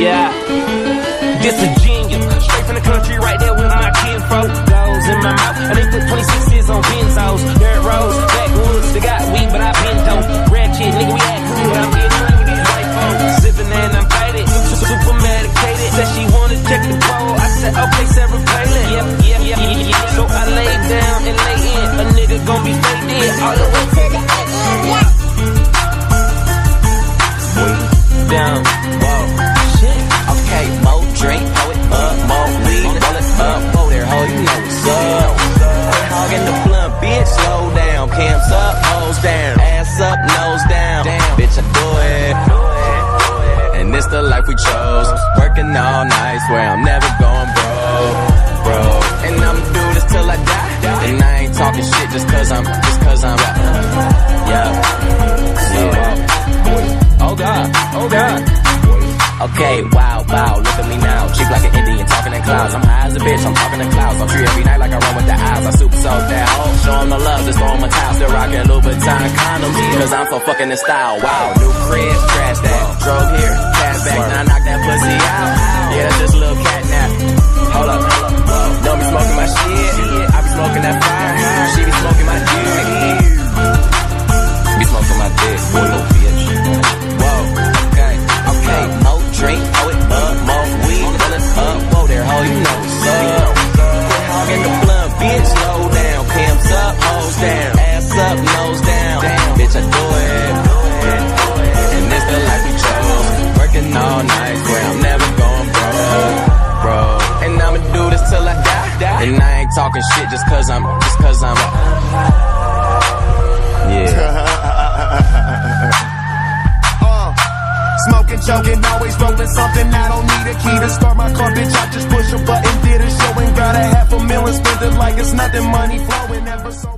Yeah. This a genius. Straight from the country, right there we chose, working all night, swear I'm never going broke, bro. And I'ma do this till I die, and I ain't talking shit just cause I'm, just cause I'm, yeah, yeah. Oh God. Oh God. Okay, wow, wow, look at me now. Cheap like an Indian, talking in clouds. I'm high as a bitch, I'm talking in clouds. I'm free every night like I run with the eyes. I super soak that hoe. Show 'em the love, just throw 'em a towel. Still rocking Louboutin condoms, cause I'm so fucking in style. Wow, new crib, trash that. Drove here, cash back, now bitch, slow down, pimps up, hoes down, ass up, nose down, bitch, I do it. And this the life we chose, working all night, swear I'm never going broke, bro. And I'ma do this till I die, and I ain't talking shit just cause I'm, just cause I'm, yeah. Uh, Smoking, choking, always rolling something. I don't need a key to start my car, bitch. I just it's nothing money flowing ever so